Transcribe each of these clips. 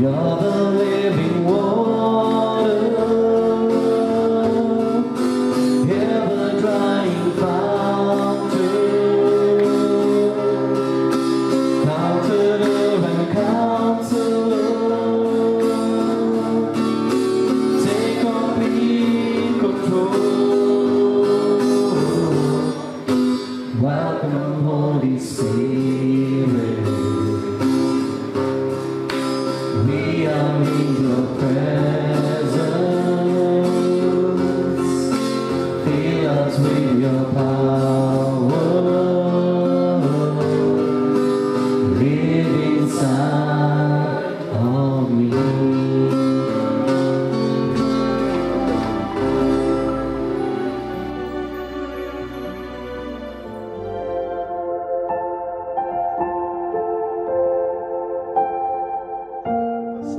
You're the living water,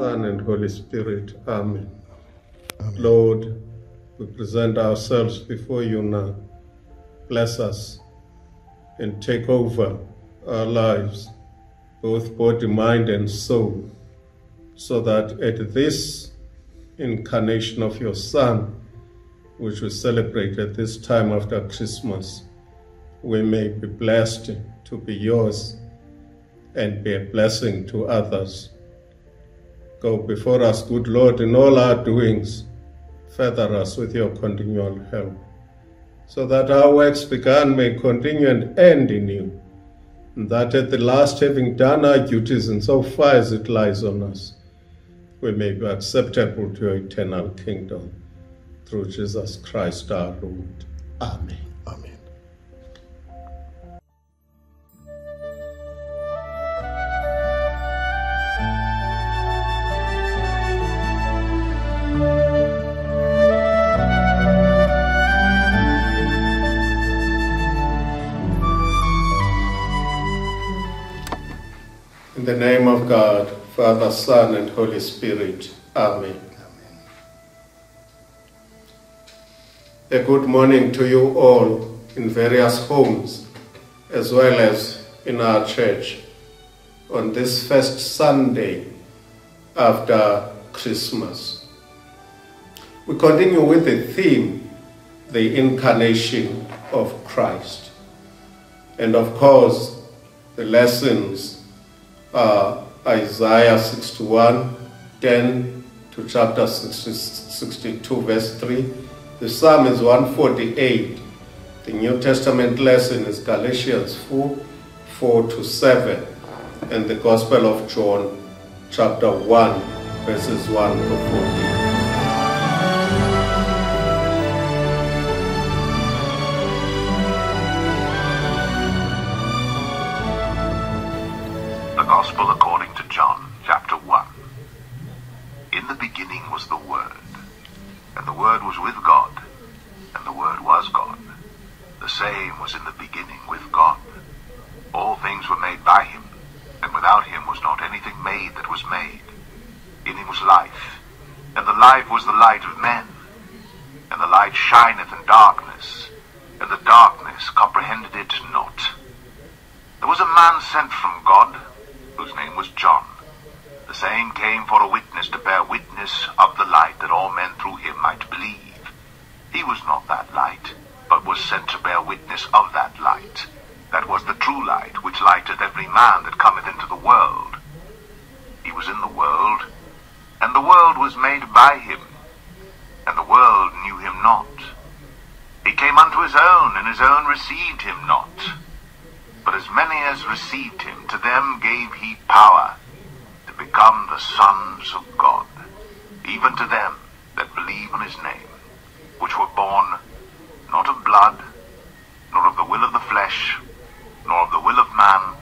Son and Holy Spirit. Amen. Lord, we present ourselves before you now. Bless us and take over our lives, both body, mind, and soul, so that at this incarnation of your Son, which we celebrate at this time after Christmas, we may be blessed to be yours and be a blessing to others. Go before us, good Lord, in all our doings. Further us with your continual help, so that our works begun may continue and end in you, and that at the last, having done our duties in so far as it lies on us, we may be acceptable to your eternal kingdom. Through Jesus Christ our Lord. Amen. Amen. In the name of God, Father, Son, and Holy Spirit. Amen. A good morning to you all in various homes, as well as in our church, on this first Sunday after Christmas. We continue with the theme, the incarnation of Christ. And of course, the lessons are Isaiah 61, 10 to chapter 60 62, verse 3. The Psalm is 148. The New Testament lesson is Galatians 4, 4 to 7. And the Gospel of John, chapter 1, verses 1 to 14. Bear witness of that light. That was the true light, which lighteth every man that cometh into the world. He was in the world, and the world was made by him, and the world knew him not. He came unto his own, and his own received him not. But as many as received him, to them gave he power to become the sons of God, even to them that believe on his name, which were born not of blood, nor of the will of the flesh, nor of the will of man,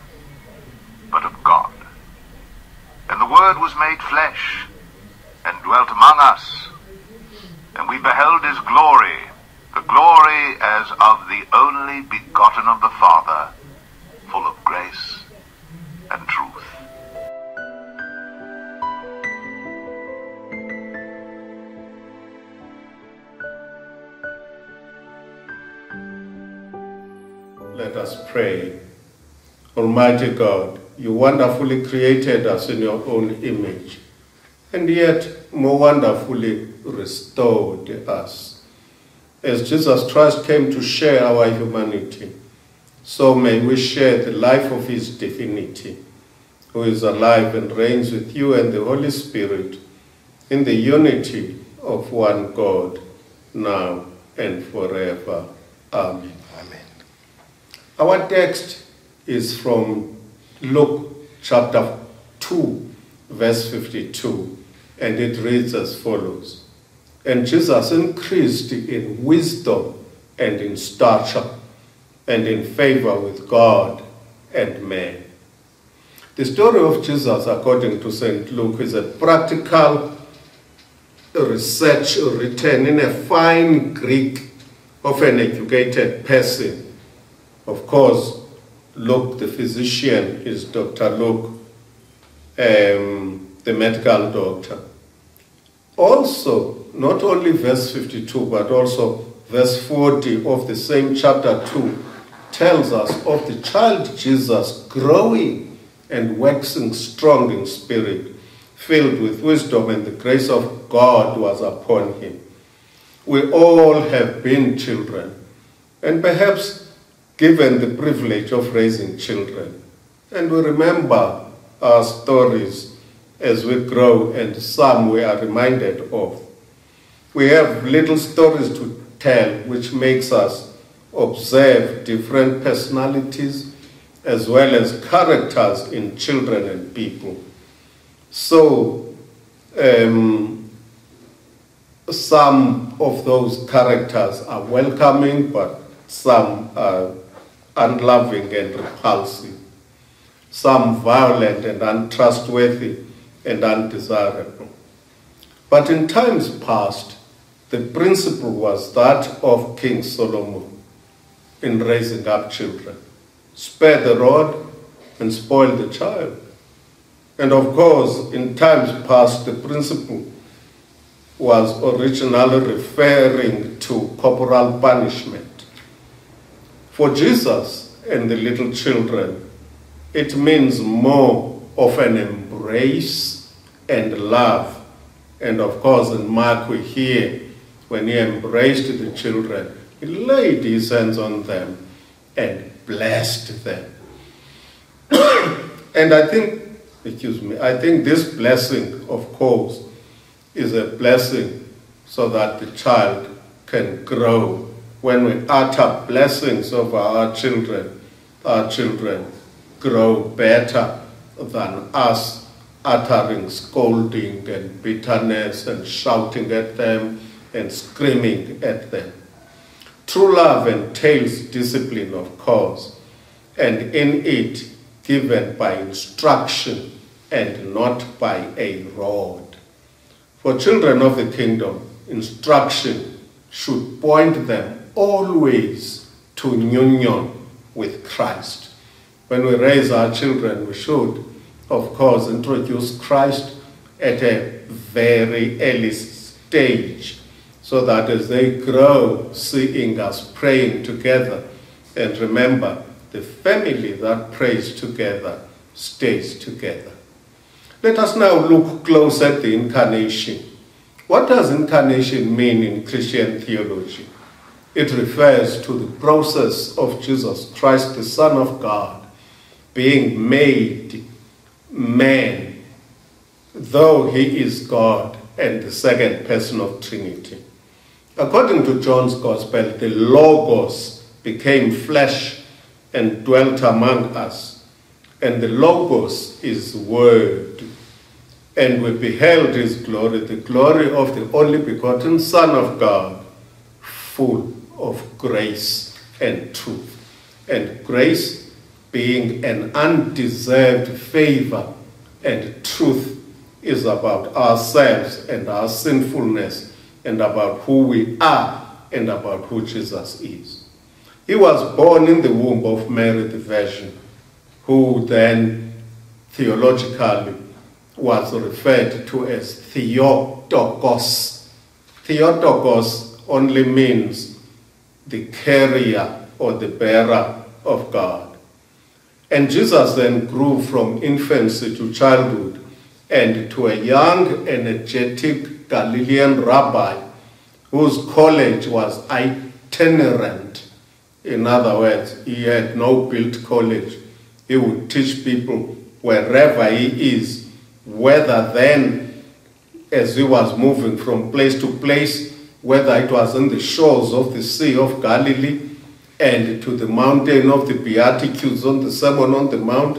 but of God. And the Word was made flesh, and dwelt among us, and we beheld his glory, the glory as of the only begotten of the Father, pray. Almighty God, you wonderfully created us in your own image. and yet more wonderfully restored us. As Jesus Christ came to share our humanity, so may we share the life of his divinity, who is alive and reigns with you and the Holy Spirit in the unity of one God, now and forever. Amen. Our text is from Luke chapter 2, verse 52, and it reads as follows And Jesus increased in wisdom and in stature and in favor with God and man. The story of Jesus, according to St. Luke, is a practical research written in a fine Greek of an educated person. Of course, Luke, the physician, is Dr. Luke, um, the medical doctor. Also, not only verse 52, but also verse 40 of the same chapter 2 tells us of the child Jesus growing and waxing strong in spirit, filled with wisdom, and the grace of God was upon him. We all have been children, and perhaps given the privilege of raising children. And we remember our stories as we grow, and some we are reminded of. We have little stories to tell, which makes us observe different personalities as well as characters in children and people. So, um, some of those characters are welcoming, but some are unloving and repulsive, some violent and untrustworthy and undesirable. But in times past, the principle was that of King Solomon in raising up children. Spare the rod and spoil the child. And of course, in times past, the principle was originally referring to corporal punishment. For Jesus and the little children, it means more of an embrace and love. And of course, in Mark, we hear when he embraced the children, he laid his hands on them and blessed them. and I think, excuse me, I think this blessing, of course, is a blessing so that the child can grow. When we utter blessings over our children, our children grow better than us uttering scolding and bitterness and shouting at them and screaming at them. True love entails discipline, of course, and in it given by instruction and not by a rod. For children of the kingdom, instruction should point them always to union with Christ. When we raise our children, we should, of course, introduce Christ at a very early stage so that as they grow, seeing us praying together, and remember, the family that prays together stays together. Let us now look close at the incarnation. What does incarnation mean in Christian theology? It refers to the process of Jesus Christ, the Son of God, being made man, though he is God and the second person of Trinity. According to John's Gospel, the Logos became flesh and dwelt among us. And the Logos is Word. And we beheld his glory, the glory of the only begotten Son of God, full of grace and truth. And grace being an undeserved favor, and truth is about ourselves and our sinfulness and about who we are and about who Jesus is. He was born in the womb of Mary the Virgin, who then theologically was referred to as Theotokos. Theotokos only means the carrier or the bearer of God. And Jesus then grew from infancy to childhood and to a young, energetic Galilean rabbi whose college was itinerant. In other words, he had no built college. He would teach people wherever he is, whether then, as he was moving from place to place, whether it was on the shores of the Sea of Galilee and to the mountain of the Beatitudes on the Sermon on the Mount,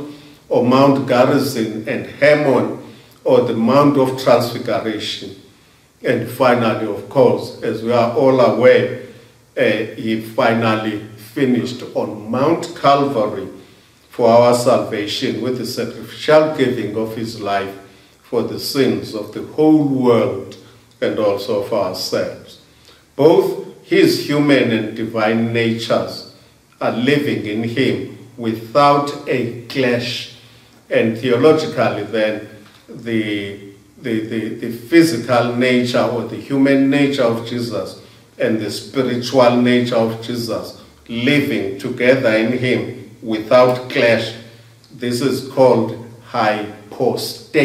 or Mount Gerizim and Hermon, or the Mount of Transfiguration. And finally, of course, as we are all aware, uh, he finally finished on Mount Calvary for our salvation with the sacrificial giving of his life for the sins of the whole world and also of ourselves. Both his human and divine natures are living in him without a clash. And theologically, then, the, the, the, the physical nature or the human nature of Jesus and the spiritual nature of Jesus living together in him without clash. This is called hypostatic.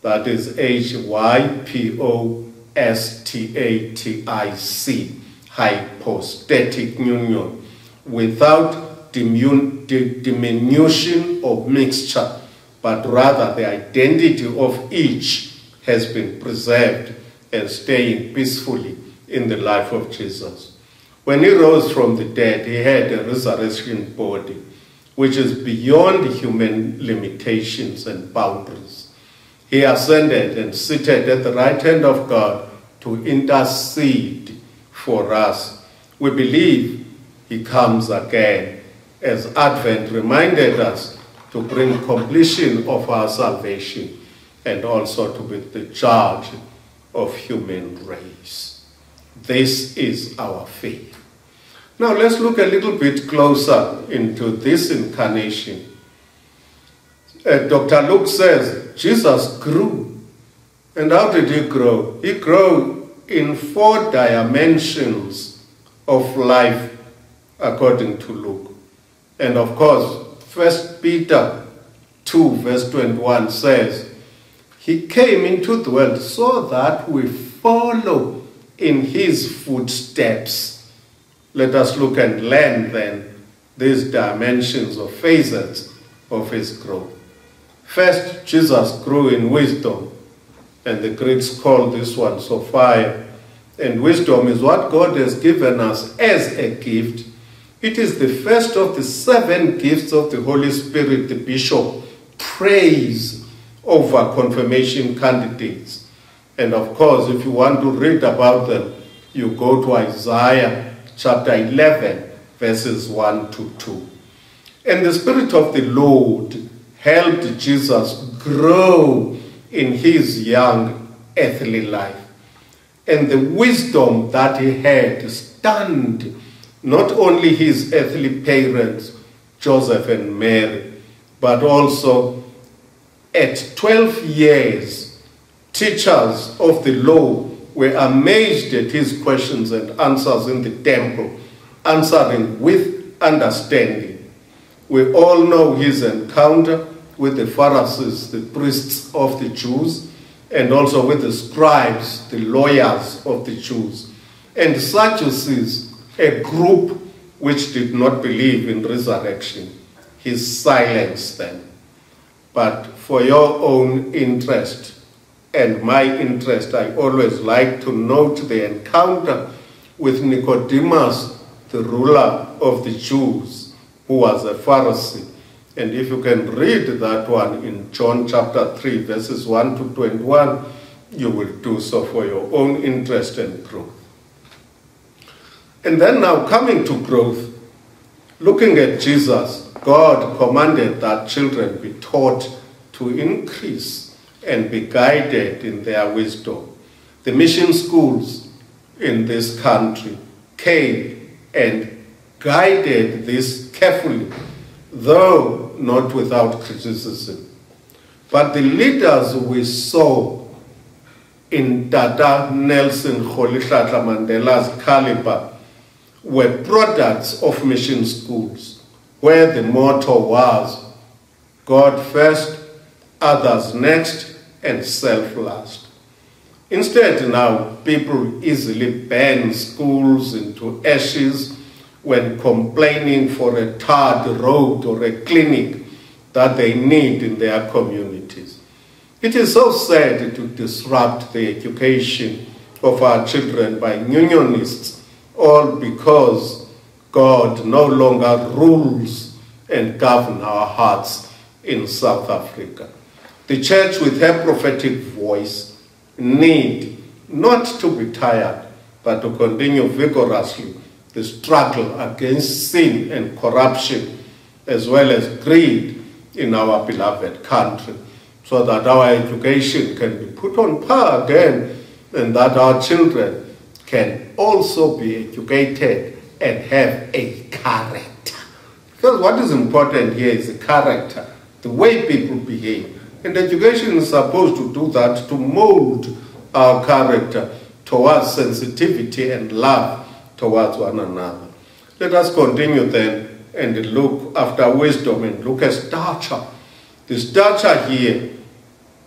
That is H Y P O S T A T I C. Hypostatic union. Without diminution or mixture, but rather the identity of each has been preserved and staying peacefully in the life of Jesus. When he rose from the dead, he had a resurrection body, which is beyond human limitations and boundaries. He ascended and seated at the right hand of God to intercede for us. We believe he comes again, as Advent reminded us to bring completion of our salvation and also to be the judge of human race. This is our faith. Now let's look a little bit closer into this incarnation. Uh, Dr. Luke says Jesus grew. And how did he grow? He grew in four dimensions of life, according to Luke. And of course, First Peter 2, verse 21 says, He came into the world so that we follow in his footsteps. Let us look and learn then these dimensions or phases of his growth. First, Jesus grew in wisdom, and the Greeks call this one Sophia. And wisdom is what God has given us as a gift. It is the first of the seven gifts of the Holy Spirit, the bishop prays over confirmation candidates. And of course, if you want to read about them, you go to Isaiah chapter 11, verses 1 to 2. And the Spirit of the Lord helped Jesus grow in his young earthly life. And the wisdom that he had stunned not only his earthly parents, Joseph and Mary, but also at 12 years, teachers of the law were amazed at his questions and answers in the temple, answering with understanding. We all know his encounter with the Pharisees, the priests of the Jews, and also with the scribes, the lawyers of the Jews, and Sadducees, a group which did not believe in resurrection. He silenced them. But for your own interest and my interest, I always like to note the encounter with Nicodemus, the ruler of the Jews, who was a Pharisee. And if you can read that one in John chapter 3, verses 1 to 21, you will do so for your own interest and growth. And then now coming to growth, looking at Jesus, God commanded that children be taught to increase and be guided in their wisdom. The mission schools in this country came and guided this carefully, though not without criticism. But the leaders we saw in Tata Nelson Rolihlahla Mandela's caliber were products of mission schools, where the motto was God first, others next, and self last. Instead, now people easily burn schools into ashes when complaining for a tarred road or a clinic that they need in their communities. It is so sad to disrupt the education of our children by unionists, all because God no longer rules and governs our hearts in South Africa. The church with her prophetic voice need not to be tired, but to continue vigorously struggle against sin and corruption, as well as greed in our beloved country, so that our education can be put on par again and that our children can also be educated and have a character. Because what is important here is the character, the way people behave. And education is supposed to do that, to mold our character towards sensitivity and love towards one another. Let us continue then and look after wisdom and look at stature. The stature here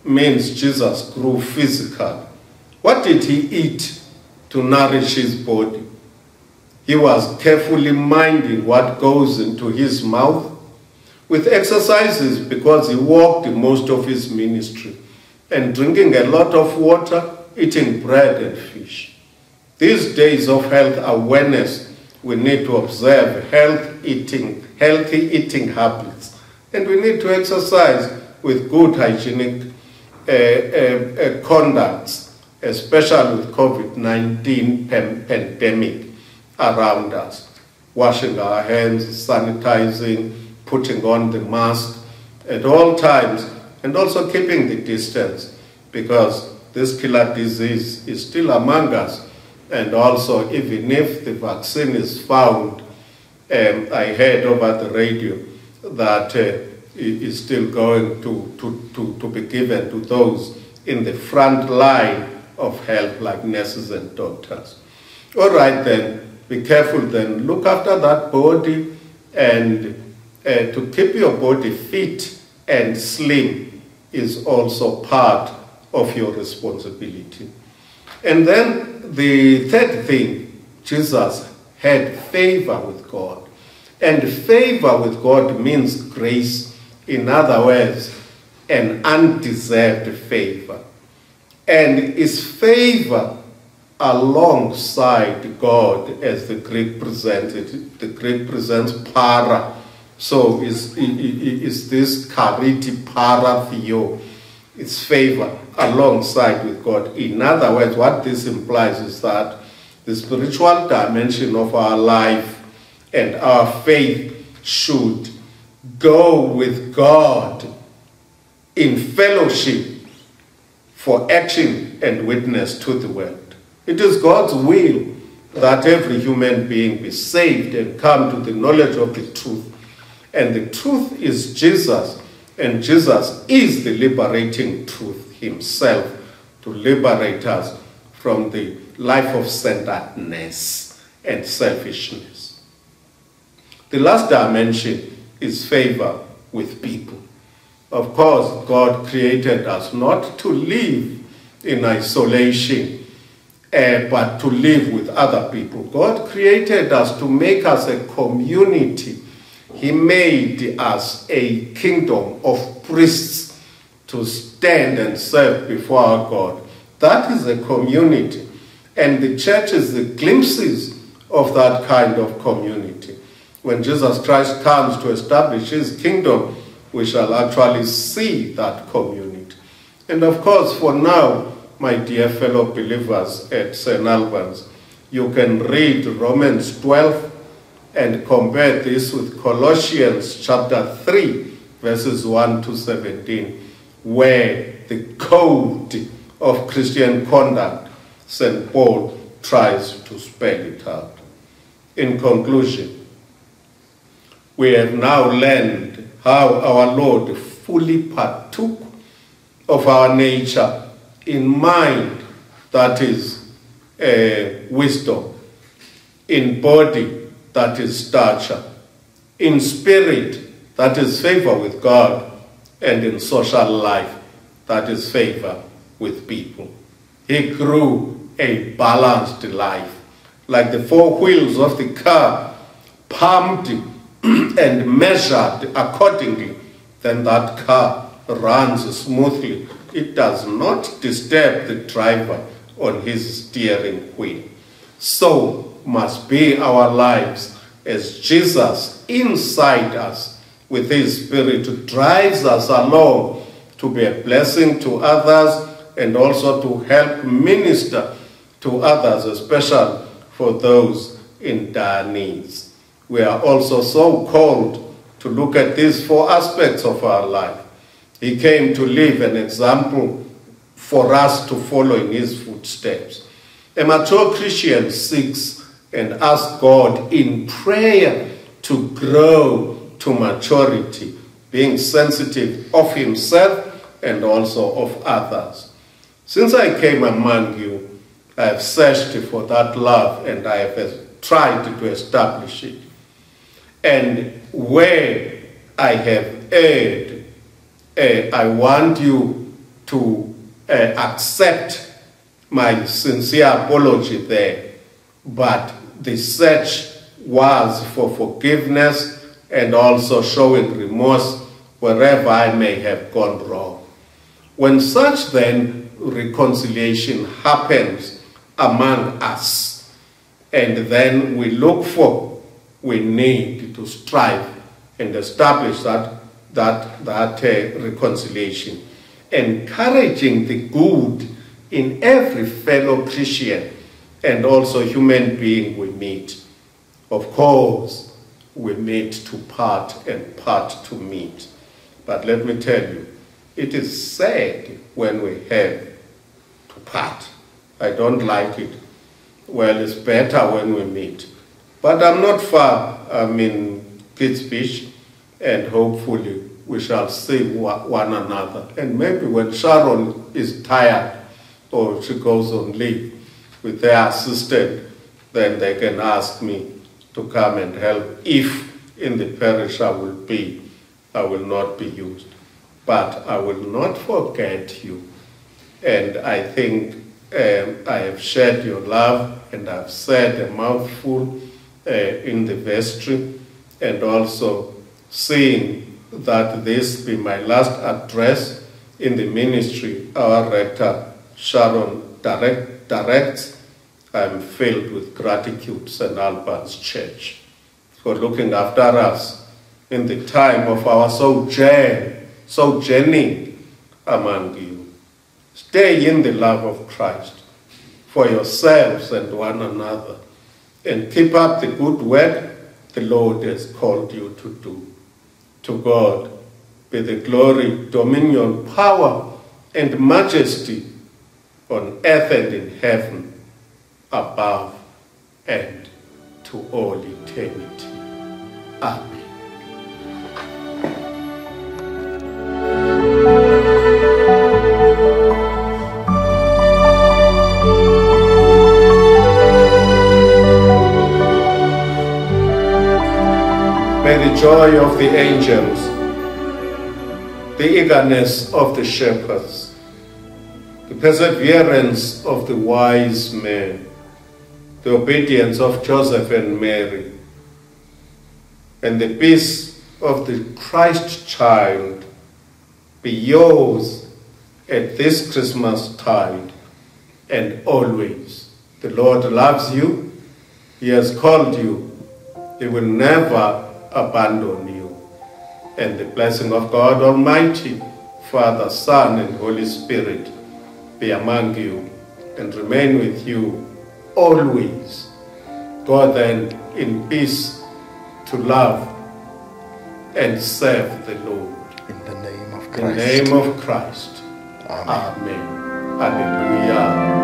means Jesus grew physical. What did he eat to nourish his body? He was carefully minding what goes into his mouth with exercises because he walked most of his ministry and drinking a lot of water, eating bread and fish. These days of health awareness, we need to observe health eating, healthy eating habits, and we need to exercise with good hygienic uh, uh, uh, conducts, especially with COVID-19 pandemic around us. Washing our hands, sanitizing, putting on the mask at all times, and also keeping the distance because this killer disease is still among us. And also, even if the vaccine is found, um, I heard over the radio that uh, it is still going to, to, to, to be given to those in the front line of health, like nurses and doctors. All right, then, be careful then. Look after that body and uh, to keep your body fit and slim is also part of your responsibility. And then the third thing, Jesus had favor with God. And favor with God means grace. In other words, an undeserved favor. And is favor alongside God as the Greek presents it. The Greek presents para. So is, is this chariti para theo. It's favor alongside with God. In other words, what this implies is that the spiritual dimension of our life and our faith should go with God in fellowship for action and witness to the world. It is God's will that every human being be saved and come to the knowledge of the truth. And the truth is Jesus, and Jesus is the liberating truth himself to liberate us from the life of centeredness and selfishness. The last dimension is favor with people. Of course, God created us not to live in isolation, uh, but to live with other people. God created us to make us a community. He made us a kingdom of priests to stand and serve before our God. That is a community. And the church is the glimpses of that kind of community. When Jesus Christ comes to establish his kingdom, we shall actually see that community. And of course, for now, my dear fellow believers at St. Albans, you can read Romans 12 and compare this with Colossians chapter 3, verses 1 to 17, where the code of Christian conduct, St. Paul tries to spell it out. In conclusion, we have now learned how our Lord fully partook of our nature in mind, that is uh, wisdom, in body, that is stature, in spirit, that is favor with God, and in social life that is favor with people. He grew a balanced life, like the four wheels of the car, pumped and measured accordingly, then that car runs smoothly. It does not disturb the driver on his steering wheel. So must be our lives as Jesus inside us with his spirit drives us along to be a blessing to others and also to help minister to others, especially for those in dire needs. We are also so called to look at these four aspects of our life. He came to live an example for us to follow in his footsteps. A mature Christian seeks and ask God in prayer to grow to maturity, being sensitive of himself and also of others. Since I came among you, I have searched for that love and I have tried to establish it. And where I have erred, uh, I want you to uh, accept my sincere apology there. But the search was for forgiveness and also showing remorse wherever I may have gone wrong. When such then reconciliation happens among us, and then we look for, we need to strive and establish that, that, that uh, reconciliation, encouraging the good in every fellow Christian and also human being we meet. Of course, we meet to part and part to meet. But let me tell you, it is sad when we have to part. I don't like it. Well, it's better when we meet. But I'm not far. I'm in Kitzbühel, and hopefully we shall see one another. And maybe when Sharon is tired or she goes on leave with their assistant, then they can ask me to come and help if in the parish I will be, I will not be used. But I will not forget you. And I think um, I have shared your love and I've said a mouthful uh, in the vestry and also seeing that this be my last address in the ministry our rector Sharon direct, directs, I'm filled with gratitude to St. Albans Church for looking after us in the time of our sojourn, sojourning among you. Stay in the love of Christ for yourselves and one another, and keep up the good work the Lord has called you to do. To God be the glory, dominion, power, and majesty on earth and in heaven, above and to all eternity. Amen. May the joy of the angels, the eagerness of the shepherds, perseverance of the wise men, the obedience of Joseph and Mary, and the peace of the Christ child be yours at this Christmas tide and always. The Lord loves you. He has called you. He will never abandon you. And the blessing of God Almighty, Father, Son, and Holy Spirit be among you and remain with you always. Go then in peace to love and serve the Lord. In the name of Christ. In the name of Christ. Amen. Amen. Hallelujah.